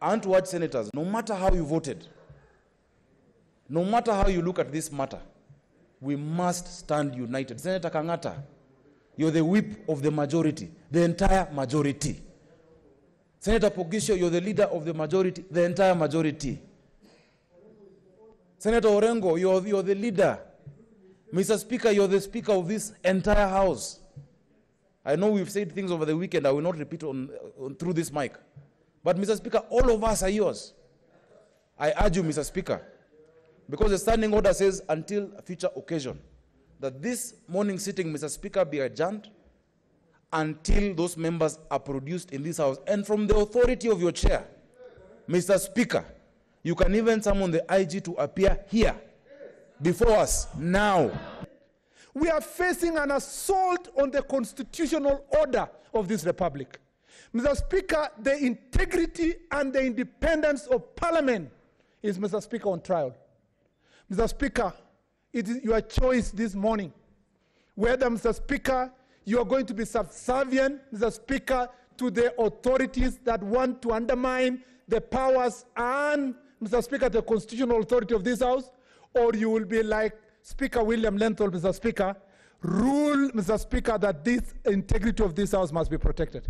I want to senators, no matter how you voted, no matter how you look at this matter, we must stand united. Senator Kangata, you're the whip of the majority, the entire majority. Senator Poghisio, you're the leader of the majority, the entire majority. Senator Orengo, you're, you're the leader. Mr. Speaker, you're the speaker of this entire house. I know we've said things over the weekend, I will not repeat on, on through this mic. But Mr. Speaker, all of us are yours. I urge you, Mr. Speaker, because the standing order says until a future occasion, that this morning sitting, Mr. Speaker, be adjourned until those members are produced in this house. And from the authority of your chair, Mr. Speaker, you can even summon the IG to appear here before us now. We are facing an assault on the constitutional order of this republic. Mr. Speaker, the integrity and the independence of Parliament is, Mr. Speaker, on trial. Mr. Speaker, it is your choice this morning whether, Mr. Speaker, you are going to be subservient, Mr. Speaker, to the authorities that want to undermine the powers and, Mr. Speaker, the constitutional authority of this House, or you will be like Speaker William Lenthall, Mr. Speaker, rule, Mr. Speaker, that this integrity of this House must be protected.